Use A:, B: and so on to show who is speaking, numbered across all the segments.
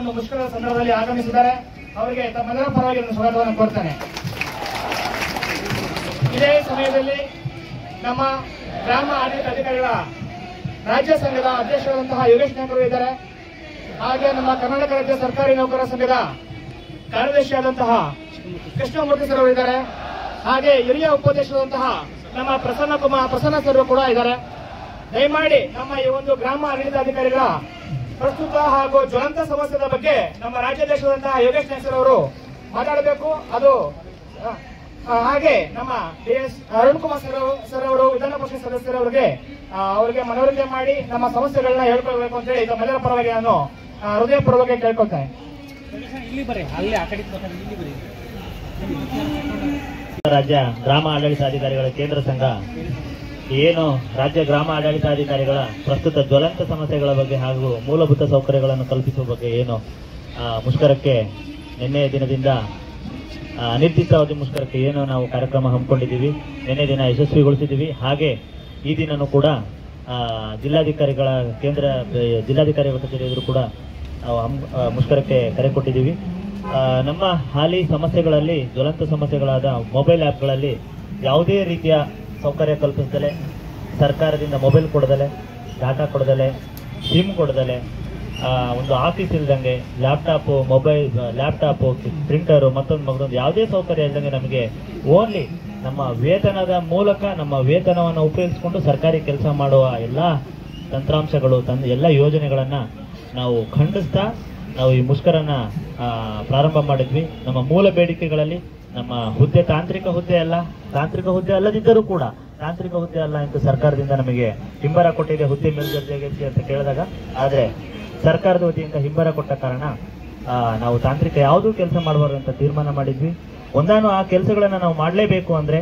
A: ಒಂದು ಮುಷ್ಕರದ ಸಂದರ್ಭದಲ್ಲಿ ಆಗಮಿಸಿದ್ದಾರೆ. ಅವರಿಗೆ ತಮ್ಮೆಲ್ಲರ ಪರವಾಗಿ ಒಂದು ಸ್ವಾಗತವನ್ನು ಕೋರ್ತೇನೆ. ಇದೇ ಸಮಯದಲ್ಲಿ ನಮ್ಮ ಗ್ರಾಮ ಆಡಳಿತ ಅಧಿಕಾರಿಗಳ ರಾಜ್ಯ ಸಂಘದ ಅಧ್ಯಕ್ಷರಾದಂತಹ ಯೋಗೇಶ್ ನಾಯ್ಕರು ಇದ್ದಾರೆ. ಹಾಗೆ ನಮ್ಮ ಕರ್ನಾಟಕ ರಾಜ್ಯ ಸರ್ಕಾರಿ ನೌಕರರ ಸಂಘದ ಕಾರ್ಯದರ್ಶಿಯಾದಂತಹ ಕೃಷ್ಣಮೂರ್ತಿ ಸರ್ ಇದ್ದಾರೆ. ಹಾಗೆ ಹಿರಿಯ ಉಪದೇಶದಂತಹ ನಮ್ಮ ಪ್ರಸನ್ನ ಕುಮಾರ್, ಪ್ರಸನ್ನ ಸರ್ ಕೂಡ ಇದ್ದಾರೆ. ದಯಮಾಡಿ ನಮ್ಮ ಈ ಒಂದು ಗ್ರಾಮ ಆಡಳಿತಾಧಿಕಾರಿಗಳ ಪ್ರಸ್ತುತ ಹಾಗೂ ಜ್ವಲಂತ ಸಮಸ್ಯೆದ ಬಗ್ಗೆ ನಮ್ಮ ರಾಜ್ಯಾಧ್ಯಕ್ಷರಾದಂತಹ ಯೋಗೇಶ್ ನಾಯ್ಕರ್ ಅವರು ಮಾತಾಡಬೇಕು. ಅದು ಹಾಗೆ ನಮ್ಮ D S Arun Kumar sir ಅವರು- ಸರ್ ಅವರು ವಿಧಾನ ಪರಿಷತ್ ಸದಸ್ಯರವರಿಗೆ ಅವರಿಗೆ ಮನವರಿಕೆ ಮಾಡಿ ನಮ್ಮ ಸಮಸ್ಯೆಗಳನ್ನ ಹೇಳ್ಕೊಳ್ಬೇಕು ಅಂತ ಹೇಳಿ ತಮ್ಮೆಲ್ಲರ ಪರವಾಗಿ ನಾನು ಹೃದಯ ಹೃದಯಪೂರ್ವಕ ಕೇಳ್ಕೊಳ್ತೇನೆ
B: ರಾಜ್ಯ ಗ್ರಾಮ ಆಡಳಿತಾಧಿಕಾರಿಗಳ ಕೇಂದ್ರ ಸಂಘ ಏನು ರಾಜ್ಯ ಗ್ರಾಮ ಆಡಳಿತಾಧಿಕಾರಿಗಳ ಪ್ರಸ್ತುತ ಜ್ವಲಂತ ಸಮಸ್ಯೆಗಳ ಬಗ್ಗೆ ಹಾಗೂ ಮೂಲಭೂತ ಸೌಕರ್ಯಗಳನ್ನು ಕಲ್ಪಿಸುವ ಬಗ್ಗೆ ಏನು ಮುಷ್ಕರಕ್ಕೆ ನಿನ್ನೆ ದಿನದಿಂದ ಅನಿರ್ದಿಷ್ಟಾವಧಿ ಮುಷ್ಕರಕ್ಕೆ ಏನು ನಾವು ಕಾರ್ಯಕ್ರಮ ಹಮ್ಮಿಕೊಂಡಿದ್ದೀವಿ, ನಿನ್ನೆ ದಿನ ಯಶಸ್ವಿಗೊಳಿಸಿದ್ದೀವಿ. ಹಾಗೆ ಈ ದಿನನೂ ಕೂಡ ಜಿಲ್ಲಾಧಿಕಾರಿಗಳ ಕೇಂದ್ರ, ಜಿಲ್ಲಾಧಿಕಾರಿ ಕಚೇರಿ ಎದುರು ಕೂಡ ನಾವು ಮುಷ್ಕರಕ್ಕೆ ಕರೆ ಕೊಟ್ಟಿದ್ದೀವಿ. ನಮ್ಮ ಹಾಲಿ ಸಮಸ್ಯೆಗಳಲ್ಲಿ, ಜ್ವಲಂತ ಸಮಸ್ಯೆಗಳಾದ ಮೊಬೈಲ್ ಆ್ಯಪ್ಗಳಲ್ಲಿ ಯಾವುದೇ ರೀತಿಯ ಸೌಕರ್ಯ ಕಲ್ಪಿಸದಲೆ, ಸರ್ಕಾರದಿಂದ ಮೊಬೈಲ್ ಕೊಡದಲೆ, ಡಾಟಾ ಕೊಡದಲೆ ಸಿಮ್ ಕೊಡದಲೆ ಒಂದು ಆಫೀಸ್ ಇಲ್ದಂಗೆ ಲ್ಯಾಪ್ಟಾಪು ಮೊಬೈಲ್ ಲ್ಯಾಪ್ಟಾಪು ಪ್ರಿಂಟರು ಮತ್ತೊಂದು ಮಗದೊಂದು ಯಾವುದೇ ಸೌಕರ್ಯ ಇಲ್ದಂಗೆ ನಮಗೆ ಓನ್ಲಿ ನಮ್ಮ ವೇತನದ ಮೂಲಕ ನಮ್ಮ ವೇತನವನ್ನು ಉಪಯೋಗಿಸಿಕೊಂಡು ಸರ್ಕಾರಿ ಕೆಲಸ ಮಾಡುವ ಎಲ್ಲ ತಂತ್ರಾಂಶಗಳು, ತಂದ ಎಲ್ಲ ಯೋಜನೆಗಳನ್ನು ನಾವು ಖಂಡಿಸ್ತಾ ನಾವು ಈ ಮುಷ್ಕರನ ಪ್ರಾರಂಭ ಮಾಡಿದ್ವಿ. ನಮ್ಮ ಮೂಲ ಬೇಡಿಕೆಗಳಲ್ಲಿ ನಮ್ಮ ಹುದ್ದೆ ತಾಂತ್ರಿಕ ಹುದ್ದೆ ಅಲ್ಲ, ತಾಂತ್ರಿಕ ಹುದ್ದೆ ಅಲ್ಲದಿದ್ದರೂ ಕೂಡ, ತಾಂತ್ರಿಕ ಹುದ್ದೆ ಅಲ್ಲ ಎಂದು ಸರ್ಕಾರದಿಂದ ನಮಗೆ ಹಿಂಬರ ಕೊಟ್ಟಿದೆ ಹುದ್ದೆ ಮೇಲ್ದರ್ಜೆಗೆ ಅಂತ ಕೇಳಿದಾಗ. ಆದರೆ ಸರ್ಕಾರದ ವತಿಯಿಂದ ಹಿಂಬರ ಕೊಟ್ಟ ಕಾರಣ ನಾವು ತಾಂತ್ರಿಕ ಯಾವುದೂ ಕೆಲಸ ಮಾಡಬಾರ್ದು ಅಂತ ತೀರ್ಮಾನ ಮಾಡಿದ್ವಿ. ಒಂದಾನು ಆ ಕೆಲಸಗಳನ್ನ ನಾವು ಮಾಡಲೇಬೇಕು ಅಂದ್ರೆ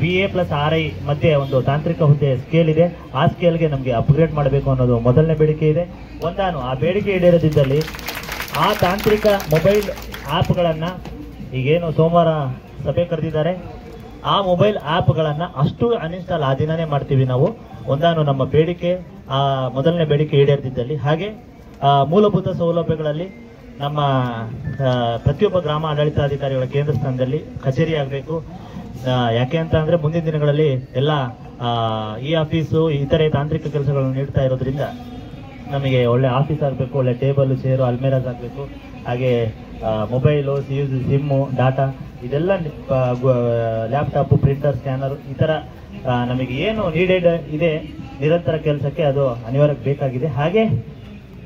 B: B A plus R I ಮಧ್ಯೆ ಒಂದು ತಾಂತ್ರಿಕ ಹುದ್ದೆ ಸ್ಕೇಲ್ ಇದೆ. ಆ ಸ್ಕೇಲ್ಗೆ ನಮಗೆ ಅಪ್ಗ್ರೇಡ್ ಮಾಡಬೇಕು ಅನ್ನೋದು ಮೊದಲನೇ ಬೇಡಿಕೆ ಇದೆ. ಒಂದಾನು ಆ ಬೇಡಿಕೆ ಈಡೇರದಿದ್ದಲ್ಲಿ ಆ ತಾಂತ್ರಿಕ ಮೊಬೈಲ್ ಆ್ಯಪ್ಗಳನ್ನು ಈಗೇನು ಸೋಮವಾರ ಸಭೆ ಕರೆದಿದ್ದಾರೆ. ಆ ಮೊಬೈಲ್ ಆ್ಯಪ್ಗಳನ್ನು ಅಷ್ಟು ಅನ್ಇನ್ಸ್ಟಾಲ್ ಆ ದಿನನೇ ಮಾಡ್ತೀವಿ ನಾವು. ಒಂದಾನು ನಮ್ಮ ಬೇಡಿಕೆ, ಆ ಮೊದಲನೇ ಬೇಡಿಕೆ ಈಡೇರ್ತಿದ್ದಲ್ಲಿ ಹಾಗೆ ಮೂಲಭೂತ ಸೌಲಭ್ಯಗಳಲ್ಲಿ ನಮ್ಮ ಪ್ರತಿಯೊಬ್ಬ ಗ್ರಾಮ ಆಡಳಿತಾಧಿಕಾರಿಗಳ ಕೇಂದ್ರ ಸ್ಥಾನದಲ್ಲಿ ಕಚೇರಿ ಆಗಬೇಕು. ಯಾಕೆ ಅಂತ ಅಂದ್ರೆ ಮುಂದಿನ ದಿನಗಳಲ್ಲಿ ಎಲ್ಲ ಈ ಆಫೀಸು, ಇತರೆ ತಾಂತ್ರಿಕ ಕೆಲಸಗಳನ್ನು ನೀಡ್ತಾ ಇರೋದ್ರಿಂದ ನಮಗೆ ಒಳ್ಳೆ ಆಫೀಸ್ ಆಗಬೇಕು, ಒಳ್ಳೆ ಟೇಬಲ್, ಚೇರು, ಅಲ್ಮೇರಾಸ್ ಆಗಬೇಕು. ಹಾಗೆ ಮೊಬೈಲು ಸಿಮ್ಮು ಡಾಟಾ ಇದೆಲ್ಲ ಲ್ಯಾಪ್ಟಾಪು ಪ್ರಿಂಟರ್ ಸ್ಕ್ಯಾನರ್ ಈ ಥರ ನಮಗೆ ಏನು ನೀಡೆಡ್ ಇದೆ, ನಿರಂತರ ಕೆಲಸಕ್ಕೆ ಅದು ಅನಿವಾರ್ಯ ಬೇಕಾಗಿದೆ. ಹಾಗೆ,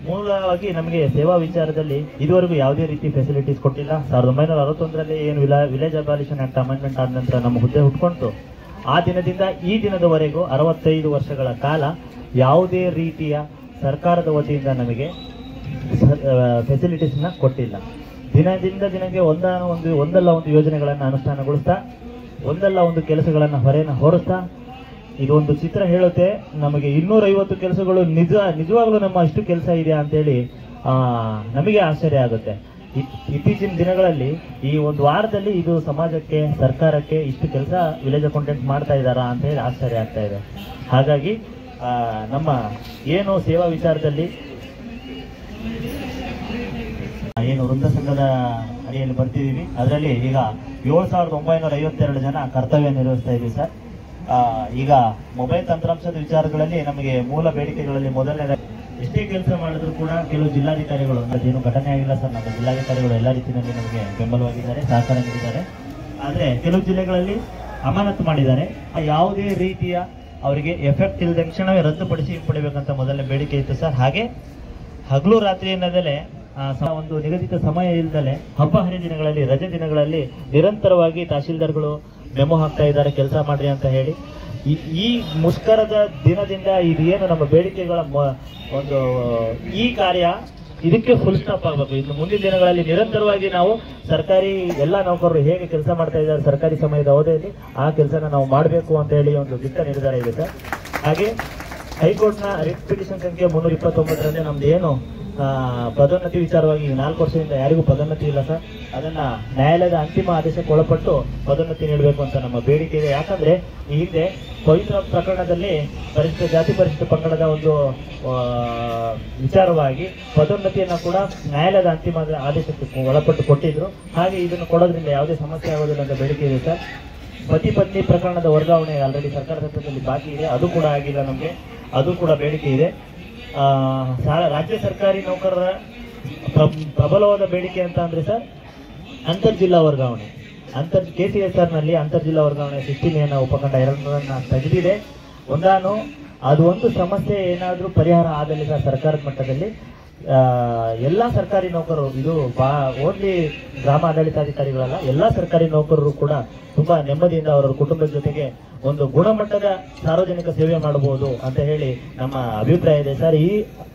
B: ಮೂಲವಾಗಿ ನಮಗೆ ಸೇವಾ ವಿಚಾರದಲ್ಲಿ ಇದುವರೆಗೂ ಯಾವುದೇ ರೀತಿ ಫೆಸಿಲಿಟೀಸ್ ಕೊಟ್ಟಿಲ್ಲ. ಸಾವಿರದ ಒಂಬೈನೂರ ಅರವತ್ತೊಂದರಲ್ಲಿ ಏನು ವಿಲಾ ವಿಲೇಜ್ ಅಬಾಲಿಷನ್ ಆ್ಯಕ್ಟ್ ಅಮೆಂಡ್ಮೆಂಟ್ ಆದ ನಂತರ ನಮ್ಮ ಹುದ್ದೆ ಹುಟ್ಕೊಂತು ಆ ದಿನದಿಂದ ಈ ದಿನದವರೆಗೂ ಅರವತ್ತೈದು ವರ್ಷಗಳ ಕಾಲ ಯಾವುದೇ ರೀತಿಯ ಸರ್ಕಾರದ ವತಿಯಿಂದ ನಮಗೆ ಫೆಸಿಲಿಟೀಸ್ನ ಕೊಟ್ಟಿಲ್ಲ. ದಿನದಿಂದ ದಿನಕ್ಕೆ ಒಂದಾನ ಒಂದು, ಒಂದಲ್ಲ ಒಂದು ಯೋಜನೆಗಳನ್ನು ಅನುಷ್ಠಾನಗೊಳಿಸ್ತಾ, ಒಂದಲ್ಲ ಒಂದು ಕೆಲಸಗಳನ್ನು ಹೊರೆಯನ್ನು ಹೊರಿಸ್ತಾ ಇದೊಂದು ಚಿತ್ರ ಹೇಳುತ್ತೆ. ನಮಗೆ ಇನ್ನೂರ ಐವತ್ತು ಕೆಲಸಗಳು ನಿಜ, ನಿಜವಾಗ್ಲೂ ನಮ್ಮ ಅಷ್ಟು ಕೆಲಸ ಇದೆ ಅಂತೇಳಿ ನಮಗೆ ಆಶ್ಚರ್ಯ ಆಗುತ್ತೆ. ಇತ್- ಇತ್ತೀಚಿನ ದಿನಗಳಲ್ಲಿ ಈ ಒಂದು ವಾರದಲ್ಲಿ ಇದು ಸಮಾಜಕ್ಕೆ, ಸರ್ಕಾರಕ್ಕೆ ಇಷ್ಟು ಕೆಲಸ ವಿಲೇಜ್ ಅಕೌಂಟೆಂಟ್ ಮಾಡ್ತಾ ಇದ್ದಾರಾ ಅಂತ ಹೇಳಿ ಆಶ್ಚರ್ಯ ಆಗ್ತಾ ಇದೆ. ಹಾಗಾಗಿ ನಮ್ಮ ಏನು ಸೇವಾ ವಿಚಾರದಲ್ಲಿ ಏನು ವೃಂದ ಸಂಘದ ಅಡಿಯಲ್ಲಿ ಬರ್ತಿದ್ದೀವಿ. ಅದರಲ್ಲಿ ಈಗ ಏಳು ಸಾವಿರದ ಒಂಬೈನೂರ ಐವತ್ತೆರಡು ಜನ ಕರ್ತವ್ಯ ನಿರ್ವಹಿಸ್ತಾ ಇದ್ದೀವಿ ಸರ್. ಈಗ ಮೊಬೈಲ್ ತಂತ್ರಾಂಶದ ವಿಚಾರಗಳಲ್ಲಿ ನಮಗೆ ಮೂಲ ಬೇಡಿಕೆಗಳಲ್ಲಿ ಮೊದಲನೇ ಎಷ್ಟೇ ಕೆಲಸ ಮಾಡಿದ್ರು ಕೂಡ ಕೆಲವು ಜಿಲ್ಲಾಧಿಕಾರಿಗಳು ಏನು ಘಟನೆ ಆಗಿಲ್ಲ ಸರ್. ನಮ್ಮ ಜಿಲ್ಲಾಧಿಕಾರಿಗಳು ಎಲ್ಲ ರೀತಿಯಲ್ಲಿ ನಮಗೆ ಬೆಂಬಲವಾಗಿದ್ದಾರೆ ಸಹಕಾರ ನೀಡಿದ್ದಾರೆ. ಆದರೆ ಕೆಲವು ಜಿಲ್ಲೆಗಳಲ್ಲಿ ಅಮಾನತು ಮಾಡಿದ್ದಾರೆ. ಯಾವುದೇ ರೀತಿಯ ಅವರಿಗೆ ಎಫೆಕ್ಟ್ ಇಲ್ಲದ ಕ್ಷಣವೇ ರದ್ದುಪಡಿಸಿ ಹಿಂಪಡಿಬೇಕಂತ ಮೊದಲನೇ ಬೇಡಿಕೆ ಇತ್ತು ಸರ್. ಹಾಗೆ ಹಗಲು ರಾತ್ರಿ ಎನ್ನದಲೆ ಆ, ಸ- ಒಂದು ನಿಗದಿತ ಸಮಯ ಇಲ್ಲದಲೆ ಹಬ್ಬ ಹರಿದಿನಗಳಲ್ಲಿ ರಜೆ ದಿನಗಳಲ್ಲಿ ನಿರಂತರವಾಗಿ ತಹಶೀಲ್ದಾರ್ಗಳು ಮೆಮೊ ಹಾಕ್ತಾ ಇದ್ದಾರೆ, ಕೆಲಸ ಮಾಡ್ರಿ ಅಂತ ಹೇಳಿ. ಈ- ಮುಷ್ಕರದ ದಿನದಿಂದ ಇದೇನು ನಮ್ಮ ಬೇಡಿಕೆಗಳ ಒಂದು, ಈ ಕಾರ್ಯ ಇದಕ್ಕೆ ಫುಲ್ ಸ್ಟಾಪ್ ಆಗಬೇಕು. ಇನ್ನು ಮುಂದಿನ ದಿನಗಳಲ್ಲಿ ನಿರಂತರವಾಗಿ ನಾವು ಸರ್ಕಾರಿ ಎಲ್ಲ ನೌಕರರು ಹೇಗೆ ಕೆಲಸ ಮಾಡ್ತಾ ಇದ್ದಾರೆ, ಸರ್ಕಾರಿ ಸಮಯದ ಅವಧಿಯಲ್ಲಿ ಆ ಕೆಲಸನ ನಾವು ಮಾಡಬೇಕು ಅಂತ ಹೇಳಿ ಒಂದು ದಿಟ್ಟ ನಿರ್ಧಾರ ಇದೆ. ಸರ್ ಹಾಗೆ ಹೈಕೋರ್ಟ್ನ ರಿಟ್ ಪಿಟಿಷನ್ ಸಂಖ್ಯೆ ಮುನ್ನೂರ ಇಪ್ಪತ್ತೊಂಬತ್ತರಲ್ಲಿ ನಮ್ದು ಏನು ಪದೋನ್ನತಿ ವಿಚಾರವಾಗಿ ನಾಲ್ಕು ವರ್ಷದಿಂದ ಯಾರಿಗೂ ಪದೋನ್ನತಿ ಇಲ್ಲ ಸರ್. ಅದನ್ನ ನ್ಯಾಯಾಲಯದ ಅಂತಿಮ ಆದೇಶಕ್ಕೆ ಒಳಪಟ್ಟು ಪದೋನ್ನತಿ ನೀಡಬೇಕು ಅಂತ ನಮ್ಮ ಬೇಡಿಕೆ ಇದೆ. ಯಾಕಂದ್ರೆ ಈ ಹಿಂದೆ ಪವಿತ್ರ ಪ್ರಕರಣದಲ್ಲಿ ಪರಿಶಿಷ್ಟ ಜಾತಿ ಪರಿಶಿಷ್ಟ ಪಂಗಡದ ಒಂದು ವಿಚಾರವಾಗಿ ಪದೋನ್ನತಿಯನ್ನ ಕೂಡ ನ್ಯಾಯಾಲಯದ ಅಂತಿಮ ಆದೇಶಕ್ಕೆ ಒಳಪಟ್ಟು ಕೊಟ್ಟಿದ್ರು. ಹಾಗೆ ಇದನ್ನು ಕೊಡೋದ್ರಿಂದ ಯಾವುದೇ ಸಮಸ್ಯೆ ಆಗೋದಿಲ್ಲ ಅಂತ ಬೇಡಿಕೆ ಇದೆ ಸರ್. ಪತಿ ಪತ್ನಿ ಪ್ರಕರಣದ ವರ್ಗಾವಣೆ ಆಲ್ರೆಡಿ ಸರ್ಕಾರದ ಹಂತದಲ್ಲಿ ಬಾಕಿ ಇದೆ. ಅದು ಕೂಡ ಆಗಿಲ್ಲ ನಮಗೆ. ಅದು ಕೂಡ ಬೇಡಿಕೆ ಇದೆ. ರಾಜ್ಯ ಸರ್ಕಾರಿ ನೌಕರರ ಪ್ರ- ಪ್ರಬಲವಾದ ಬೇಡಿಕೆ ಅಂತ ಅಂದ್ರೆ ಸರ್, ಅಂತರ್ ಜಿಲ್ಲಾ ವರ್ಗಾವಣೆ. ಅಂತರ್ ಕೆ ಸಿ ಎಸ್ ಆರ್ನಲ್ಲಿ ಅಂತರ್ ಜಿಲ್ಲಾ ವರ್ಗಾವಣೆ ಸಿಸ್ಟೀಮಿಯನ್ನ ಉಪಖಂಡ ಎರಡನ್ನ ತೆಗೆದಿದೆ. ಒಂದಾನು, ಅದು ಒಂದು ಸಮಸ್ಯೆ ಏನಾದರೂ ಪರಿಹಾರ ಆದಲ್ಲಿ ಸರ್ ಸರ್ಕಾರದ ಮಟ್ಟದಲ್ಲಿ ಎಲ್ಲಾ ಸರ್ಕಾರಿ ನೌಕರರು, ಇದು ಬಾ, ಓನ್ಲಿ ಗ್ರಾಮ ಆಡಳಿತಾಧಿಕಾರಿಗಳಲ್ಲ ಎಲ್ಲಾ ಸರ್ಕಾರಿ ನೌಕರರು ಕೂಡ ತುಂಬಾ ನೆಮ್ಮದಿಯಿಂದ ಅವರ ಕುಟುಂಬದ ಜೊತೆಗೆ ಒಂದು ಗುಣಮಟ್ಟದ ಸಾರ್ವಜನಿಕ ಸೇವೆ ಮಾಡಬಹುದು ಅಂತ ಹೇಳಿ ನಮ್ಮ ಅಭಿಪ್ರಾಯ ಇದೆ. ಸರ್, ಈ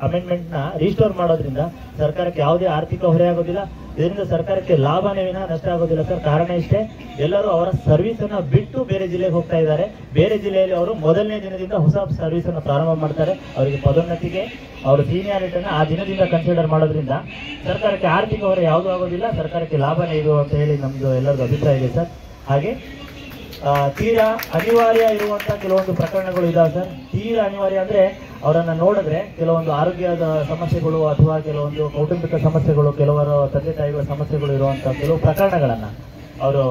B: ಅಮೆಂಡ್ಮೆಂಟ್ನ ರಿಸ್ಟೋರ್ ಮಾಡೋದ್ರಿಂದ ಸರ್ಕಾರಕ್ಕೆ ಯಾವುದೇ ಆರ್ಥಿಕ ಹೊರೆ ಆಗೋದಿಲ್ಲ. ಇದರಿಂದ ಸರ್ಕಾರಕ್ಕೆ ಲಾಭನೇ ವಿನ ನಷ್ಟ ಆಗೋದಿಲ್ಲ ಸರ್. ಕಾರಣ ಇಷ್ಟೇ, ಎಲ್ಲರೂ ಅವರ ಸರ್ವಿಸ್ ಅನ್ನ ಬಿಟ್ಟು ಬೇರೆ ಜಿಲ್ಲೆಗೆ ಹೋಗ್ತಾ ಇದ್ದಾರೆ. ಬೇರೆ ಜಿಲ್ಲೆಯಲ್ಲಿ ಅವರು ಮೊದಲನೇ ದಿನದಿಂದ ಹೊಸ ಸರ್ವಿಸ್ ಅನ್ನು ಪ್ರಾರಂಭ ಮಾಡ್ತಾರೆ. ಅವರಿಗೆ ಪದೋನ್ನತಿಗೆ ಅವರ ಸೀನಿಯಾರಿಟಿನ ಆ ದಿನದಿಂದ ಕನ್ಸಿಡರ್ ಮಾಡೋದ್ರಿಂದ ಸರ್ಕಾರಕ್ಕೆ ಆರ್ಥಿಕ ಹೊರೆ ಯಾವುದೂ ಆಗೋದಿಲ್ಲ, ಸರ್ಕಾರಕ್ಕೆ ಲಾಭನೇ ಇದು ಅಂತ ಹೇಳಿ ನಮ್ದು ಎಲ್ಲರದ್ದು ಅಭಿಪ್ರಾಯ ಇದೆ ಸರ್. ಹಾಗೆ ತೀರಾ ಅನಿವಾರ್ಯ ಇರುವಂತ ಕೆಲವೊಂದು ಪ್ರಕರಣಗಳು ಇದಾವೆ ಸರ್. ತೀರಾ ಅನಿವಾರ್ಯ ಅಂದ್ರೆ ಅವರನ್ನ ನೋಡಿದ್ರೆ ಕೆಲವೊಂದು ಆರೋಗ್ಯದ ಸಮಸ್ಯೆಗಳು ಅಥವಾ ಕೆಲವೊಂದು ಕೌಟುಂಬಿಕ ಸಮಸ್ಯೆಗಳು, ಕೆಲವರು ತಂದೆ ತಾಯಿಗಳ ಸಮಸ್ಯೆಗಳು ಇರುವಂತ ಕೆಲವು ಪ್ರಕರಣಗಳನ್ನ ಅವರು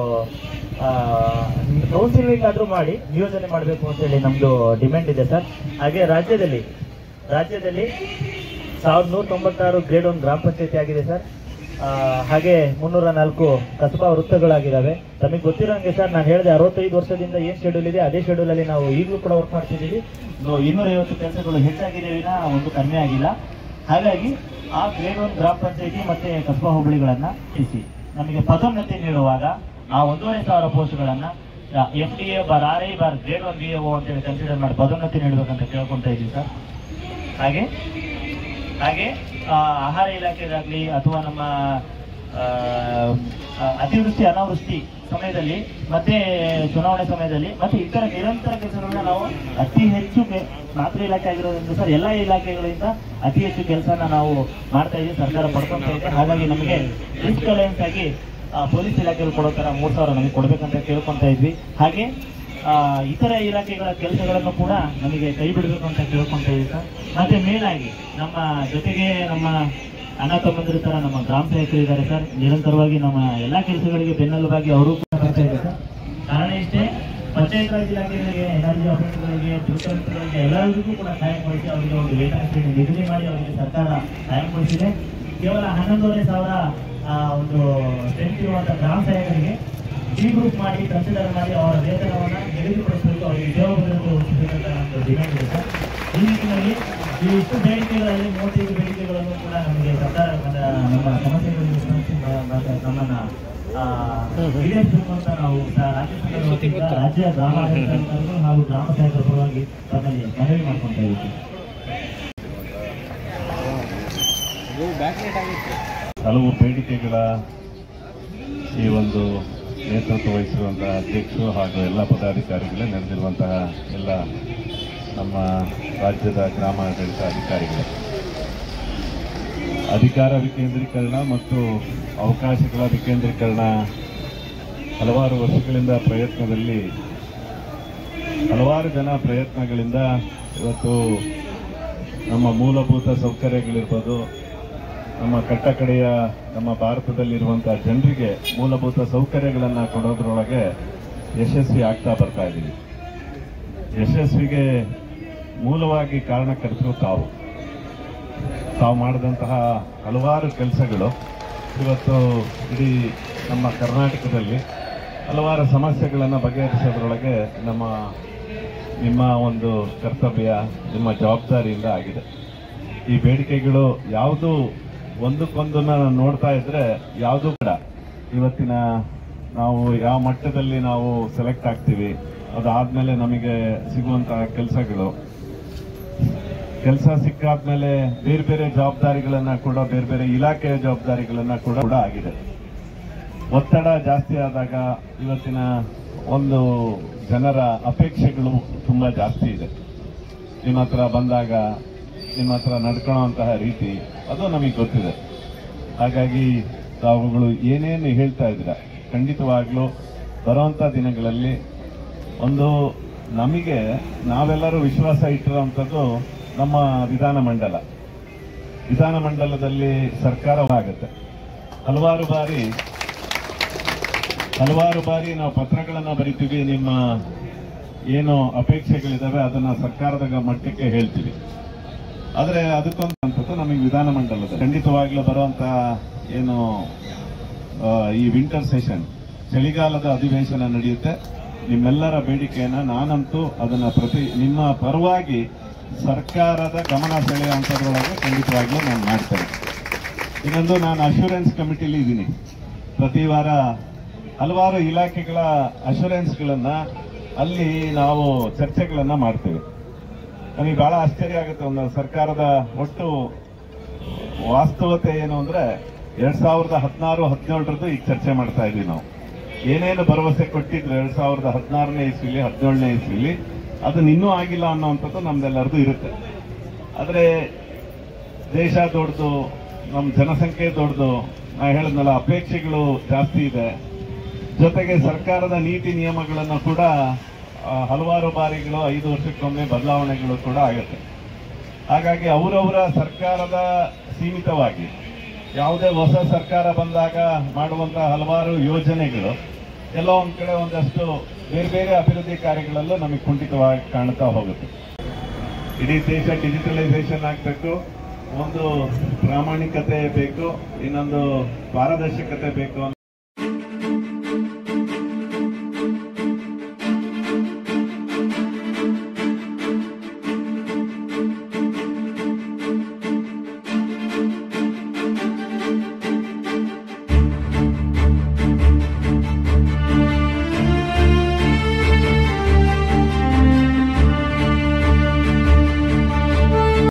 B: ಕೌನ್ಸಿಲಿಂಗ್ ಆದ್ರೂ ಮಾಡಿ ನಿಯೋಜನೆ ಮಾಡಬೇಕು ಅಂತ ಹೇಳಿ ನಮ್ದು ಡಿಮ್ಯಾಂಡ್ ಇದೆ ಸರ್. ಹಾಗೆ ರಾಜ್ಯದಲ್ಲಿ ರಾಜ್ಯದಲ್ಲಿ ಸಾವಿರದ ನೂರ ತೊಂಬತ್ತಾರು ಗ್ರೇಡ್ ಒನ್ ಗ್ರಾಮ ಪಂಚಾಯತಿ ಆಗಿದೆ ಸರ್. ಹಾಗೆ ಮುನ್ನೂರ ನಾಲ್ಕು ಕಸಬಾ ವೃತ್ತಗಳಾಗಿದ್ದಾವೆ. ತಮಗೆ ಗೊತ್ತಿರೋಂಗೆ ಸರ್, ನಾನು ಹೇಳಿದೆ ಅರವತ್ತೈದು ವರ್ಷದಿಂದ ಏನ್ ಶೆಡ್ಯೂಲ್ ಇದೆ, ಅದೇ ಶೆಡ್ಯೂಲ್ ಅಲ್ಲಿ ನಾವು ಈಗಲೂ ಕೂಡ ವರ್ಕ್ ಮಾಡ್ತಿದ್ದೀವಿ. ಇನ್ನೂರ ಐವತ್ತು ಕೆಲಸಗಳು ಹೆಚ್ಚಾಗಿದೆ, ವಿನ ಒಂದು ಕಮ್ಮಿ ಆಗಿಲ್ಲ. ಹಾಗಾಗಿ ಆ ಗ್ರೇಡ್ ಒನ್ ಗ್ರಾಮ ಪಂಚಾಯಿತಿ ಮತ್ತೆ ಕಸಬಾ ಹೋಬಳಿಗಳನ್ನ ಇರಿಸಿ ನಮಗೆ ಪದೋನ್ನತಿ ನೀಡುವಾಗ ಆ ಒಂದೂವರೆ ಸಾವಿರ ಪೋಸ್ಟ್ಗಳನ್ನ F D A bar R I bar grade one B A ಅಂತೇಳಿ ಕನ್ಸಿಡರ್ ಮಾಡಿ ಪದೋನ್ನತಿ ನೀಡಬೇಕಂತ ಕೇಳ್ಕೊಂತ ಇದ್ದೀವಿ ಸರ್. ಹಾಗೆ ಹಾಗೆ ಆಹಾರ ಇಲಾಖೆಗಾಗ್ಲಿ ಅಥವಾ ನಮ್ಮ ಅತಿವೃಷ್ಟಿ, ಅನಾವೃಷ್ಟಿ ಸಮಯದಲ್ಲಿ, ಮತ್ತೆ ಚುನಾವಣೆ ಸಮಯದಲ್ಲಿ, ಮತ್ತೆ ಇತರ ನಿರಂತರ ಕೆಲಸಗಳನ್ನ ನಾವು ಅತಿ ಹೆಚ್ಚು ಮಾತೃ ಇಲಾಖೆ ಆಗಿರೋದ್ರಿಂದ ಸರ್, ಎಲ್ಲ ಇಲಾಖೆಗಳಿಂದ ಅತಿ ಹೆಚ್ಚು ಕೆಲಸನ ನಾವು ಮಾಡ್ತಾ ಇದೀವಿ, ಸರ್ಕಾರ ಪಡ್ಕೊಂತ ಇದೆ. ಹಾಗಾಗಿ ನಮಗೆ ಇನ್ಸ್ಟಲೆನ್ಸ್ ಆಗಿ ಪೊಲೀಸ್ ಇಲಾಖೆಗಳು ಕೊಡೋ ತರ ಮೂರು ಸಾವಿರ ನಮಗೆ ಕೊಡ್ಬೇಕಂತ ಕೇಳ್ಕೊಂತ ಇದ್ವಿ. ಹಾಗೆ ಇತರ ಇಲಾಖೆಗಳ ಕೆಲಸಗಳನ್ನು ಕೂಡ ನಮಗೆ ಕೈ ಬಿಡಬೇಕು ಅಂತ ಕೇಳ್ಕೊಂತೇವೆ ಇದ್ದೀವಿ ಸರ್. ಮತ್ತೆ ಮೇಲಾಗಿ ನಮ್ಮ ಜೊತೆಗೆ ನಮ್ಮ ಅಣ್ಣ ತಮ್ಮಂದಿರ ತರ ನಮ್ಮ ಗ್ರಾಮ ಸೇವಕರು ಇದ್ದಾರೆ ಸರ್. ನಿರಂತರವಾಗಿ ನಮ್ಮ ಎಲ್ಲಾ ಕೆಲಸಗಳಿಗೆ ಬೆನ್ನೆಲುಬಾಗಿ ಅವರು ಕೂಡ ಬರ್ತಾ ಸರ್. ಕಾರಣ ಇಷ್ಟೇ, ಪಂಚಾಯತ್ ರಾಜ್ ಇಲಾಖೆಗಳಿಗೆ ಎನರ್ಜಿ ಆಫೀಸ್ಗಳಿಗೆ ಎಲ್ಲರಿಗೂ ಕೂಡ ಸಹಾಯಗೊಳಿಸಿ ಅವರಿಗೆ ಒಂದು ವೇತನ ನಿಗದಿ ಮಾಡಿ ಅವರಿಗೆ ಸರ್ಕಾರ ಸಹಾಯಗೊಳಿಸಿದೆ ಕೇವಲ ಹನ್ನೊಂದೂವರೆ ಸಾವಿರ ಒಂದು ಸ್ಟ್ರೆಂತ್ ಇರುವಂತಹ ಗ್ರಾಮ ಸಹಾಯಕರಿಗೆ ಡಿ ಗ್ರೂಪ್ ಮಾಡಿ ಕನ್ಸಿಡರ್ ಮಾಡಿ ಅವರ ವೇತನವನ್ನ ನಿಗದಿಪಡಿಸಬೇಕು. ಅವರಿಗೆ ಸೇವಾ ಭದ್ರತೆ ಡಿಮ್ಯಾಂಡ್ ಇದೆ. ಸರ್ ಈ ನಿಟ್ಟಿನಲ್ಲಿ ಈ ಇಷ್ಟು ಬೇಡಿಕೆಗಳಲ್ಲಿ ಮೂವತ್ತೈದು ಬೇಡಿಕೆಗಳನ್ನು ಕೂಡ ನಮಗೆ ಸರ್ಕಾರ ನಮ್ಮ ಸಮಸ್ಯೆಗಳಿಗೆ ನಮ್ಮನ್ನ ಆ, ಈಡೇರಿಸಬೇಕು ಅಂತ ನಾವು ರಾಜ್ಯ ಸರ್ಕಾರದ ವತಿಯಿಂದ ರಾಜ್ಯ ಗ್ರಾಮ ಆಡಳಿತಾಧಿಕಾರಿಗಳು ಹಾಗೂ ಗ್ರಾಮ ಸಹಾಯಕರ ಪರವಾಗಿ ತಮ್ಮಲ್ಲಿ ಮನವಿ ಮಾಡ್ಕೊಂತ ಇದ್ದೀವಿ.
C: ಹಲವು ಬೇಡಿಕೆಗಳ ಈ ಒಂದು ನೇತೃತ್ವ ವಹಿಸಿರುವಂತಹ ಅಧ್ಯಕ್ಷರು ಹಾಗೂ ಎಲ್ಲ ಪದಾಧಿಕಾರಿಗಳೇ ನಡೆದಿರುವಂತಹ ಎಲ್ಲ ನಮ್ಮ ರಾಜ್ಯದ ಗ್ರಾಮಾಡಳಿತ ಅಧಿಕಾರಿಗಳು. ಅಧಿಕಾರ ವಿಕೇಂದ್ರೀಕರಣ ಮತ್ತು ಅವಕಾಶಗಳ ವಿಕೇಂದ್ರೀಕರಣ ಹಲವಾರು ವರ್ಷಗಳಿಂದ ಪ್ರಯತ್ನದಲ್ಲಿ, ಹಲವಾರು ಜನ ಪ್ರಯತ್ನಗಳಿಂದ ಇವತ್ತು ನಮ್ಮ ಮೂಲಭೂತ ಸೌಕರ್ಯಗಳಿರ್ಬೋದು ನಮ್ಮ ಕಟ್ಟಕಡೆಯ ನಮ್ಮ ಭಾರತದಲ್ಲಿರುವಂತಹ ಜನರಿಗೆ ಮೂಲಭೂತ ಸೌಕರ್ಯಗಳನ್ನು ಕೊಡೋದ್ರೊಳಗೆ ಯಶಸ್ವಿ ಆಗ್ತಾ ಬರ್ತಾ ಇದ್ದೀವಿ. ಯಶಸ್ವಿಗೆ ಮೂಲವಾಗಿ ಕಾರಣಕರ್ತರು ತಾವು. ತಾವು ಮಾಡಿದಂತಹ ಹಲವಾರು ಕೆಲಸಗಳು, ಇವತ್ತು ಇಡೀ ನಮ್ಮ ಕರ್ನಾಟಕದಲ್ಲಿ ಹಲವಾರು ಸಮಸ್ಯೆಗಳನ್ನು ಬಗೆಹರಿಸೋದ್ರೊಳಗೆ ನಮ್ಮ, ನಿಮ್ಮ ಒಂದು ಕರ್ತವ್ಯ, ನಿಮ್ಮ ಜವಾಬ್ದಾರಿಯಿಂದ ಆಗಿದೆ. ಈ ಬೇಡಿಕೆಗಳು ಯಾವುದು ಒಂದಕ್ಕೊಂದನ್ನ ನೋಡ್ತಾ ಇದ್ರೆ ಯಾವುದು ಕೂಡ ಇವತ್ತಿನ ನಾವು ಯಾವ ಮಟ್ಟದಲ್ಲಿ ನಾವು ಸೆಲೆಕ್ಟ್ ಆಗ್ತೀವಿ, ಅದಾದ್ಮೇಲೆ ನಮಗೆ ಸಿಗುವಂತಹ ಕೆಲಸಗಳು. ಕೆಲಸ ಸಿಕ್ಕಾದ್ಮೇಲೆ ಬೇರೆ ಬೇರೆ ಜವಾಬ್ದಾರಿಗಳನ್ನ ಕೂಡ, ಬೇರೆ ಬೇರೆ ಇಲಾಖೆಯ ಜವಾಬ್ದಾರಿಗಳನ್ನ ಕೂಡ ಕೂಡ ಆಗಿದೆ. ಒತ್ತಡ ಜಾಸ್ತಿ ಆದಾಗ ಇವತ್ತಿನ ಒಂದು ಜನರ ಅಪೇಕ್ಷೆಗಳು ತುಂಬಾ ಜಾಸ್ತಿ ಇದೆ. ನಿಮ್ಮ ಹತ್ರ ಬಂದಾಗ ನಿಮ್ಮ ಹತ್ರ ನಡ್ಕೊಳ್ಳುವಂತಹ ರೀತಿ, ಅದು ನಮಗೆ ಗೊತ್ತಿದೆ. ಹಾಗಾಗಿ ತಾವುಗಳು ಏನೇನು ಹೇಳ್ತಾ ಇದ್ದೀರ, ಖಂಡಿತವಾಗ್ಲೂ ಬರುವಂಥ ದಿನಗಳಲ್ಲಿ ಒಂದು ನಮಗೆ ನಾವೆಲ್ಲರೂ ವಿಶ್ವಾಸ ಇಟ್ಟಿರುವಂಥದ್ದು ನಮ್ಮ ವಿಧಾನಮಂಡಲ ವಿಧಾನಮಂಡಲದಲ್ಲಿ ಸರ್ಕಾರವಾಗುತ್ತೆ. ಹಲವಾರು ಬಾರಿ ಹಲವಾರು ಬಾರಿ ನಾವು ಪತ್ರಗಳನ್ನು ಬರಿತೀವಿ, ನಿಮ್ಮ ಏನು ಅಪೇಕ್ಷೆಗಳಿದ್ದಾವೆ ಅದನ್ನು ಸರ್ಕಾರದ ಮಟ್ಟಕ್ಕೆ ಹೇಳ್ತೀವಿ. ಆದ್ರೆ ಅದಕ್ಕೊಂದು ಅಂತದ್ದು ನಮಗೆ ವಿಧಾನಮಂಡಲದ ಖಂಡಿತವಾಗ್ಲೂ ಬರುವಂತ ಏನು ಈ ವಿಂಟರ್ ಸೆಷನ್ ಚಳಿಗಾಲದ ಅಧಿವೇಶನ ನಡೆಯುತ್ತೆ. ನಿಮ್ಮೆಲ್ಲರ ಬೇಡಿಕೆಯನ್ನ ನಾನಂತೂ ಅದನ್ನ ಪ್ರತಿ, ನಿಮ್ಮ ಪರವಾಗಿ ಸರ್ಕಾರದ ಗಮನ ಸೆಳೆಯುವಂಥದ್ರೊಳಗೆ ಖಂಡಿತವಾಗ್ಲೂ ನಾನು ಮಾಡ್ತೇನೆ. ಇನ್ನೊಂದು ನಾನು ಅಶೂರೆನ್ಸ್ ಕಮಿಟಿಲಿ ಇದ್ದೀನಿ. ಪ್ರತಿ ವಾರ ಹಲವಾರು ಇಲಾಖೆಗಳ ಅಶ್ಯೂರೆನ್ಸ್ಗಳನ್ನು ಅಲ್ಲಿ ನಾವು ಚರ್ಚೆಗಳನ್ನ ಮಾಡ್ತೇವೆ. ನನಗೆ ಬಹಳ ಆಶ್ಚರ್ಯ ಆಗುತ್ತೆ ಒಂದು ಸರ್ಕಾರದ ಒಟ್ಟು ವಾಸ್ತವತೆ ಏನು ಅಂದ್ರೆ ಎರಡ್ ಸಾವಿರದ ಹದಿನಾರು, ಹದಿನೇಳರದ್ದು ಈಗ ಚರ್ಚೆ ಮಾಡ್ತಾ ಇದೀವಿ ನಾವು. ಏನೇನು ಭರವಸೆ ಕೊಟ್ಟಿದ್ರು ಎರಡ್ ಸಾವಿರದ ಹದಿನಾರನೇ ಇಸ್ವಿಲಿ, ಹದಿನೇಳನೇ ಇಸ್ವಿಲಿ, ಅದನ್ನ ಇನ್ನೂ ಆಗಿಲ್ಲ ಅನ್ನೋವಂಥದ್ದು ನಮ್ದೆಲ್ಲರದು ಇರುತ್ತೆ. ಆದರೆ ದೇಶ ದೊಡ್ಡದು ನಮ್ಮ ಜನಸಂಖ್ಯೆ ದೊಡ್ಡದು, ನಾ ಹೇಳಿದ್ನಲ್ಲ, ಅಪೇಕ್ಷೆಗಳು ಜಾಸ್ತಿ ಇದೆ. ಜೊತೆಗೆ ಸರ್ಕಾರದ ನೀತಿ ನಿಯಮಗಳನ್ನು ಕೂಡ ಹಲವಾರು ಬಾರಿಗಳು ಐದು ವರ್ಷಕ್ಕೊಮ್ಮೆ ಬದಲಾವಣೆಗಳು ಕೂಡ ಆಗುತ್ತೆ. ಹಾಗಾಗಿ ಅವರವರ ಸರ್ಕಾರದ ಸೀಮಿತವಾಗಿ, ಯಾವುದೇ ಹೊಸ ಸರ್ಕಾರ ಬಂದಾಗ ಮಾಡುವಂತಹ ಹಲವಾರು ಯೋಜನೆಗಳು, ಎಲ್ಲ ಒಂದ್ ಕಡೆ ಒಂದಷ್ಟು ಬೇರೆ ಬೇರೆ ಅಭಿವೃದ್ಧಿ ಕಾರ್ಯಗಳಲ್ಲೂ ನಮಗೆ ಕುಂಠಿತವಾಗಿ ಕಾಣ್ತಾ ಹೋಗುತ್ತೆ. ಇಡೀ ದೇಶ ಡಿಜಿಟಲೈಸೇಷನ್ ಆಗಬೇಕು, ಒಂದು ಪ್ರಾಮಾಣಿಕತೆ ಬೇಕು, ಇನ್ನೊಂದು ಪಾರದರ್ಶಕತೆ ಬೇಕು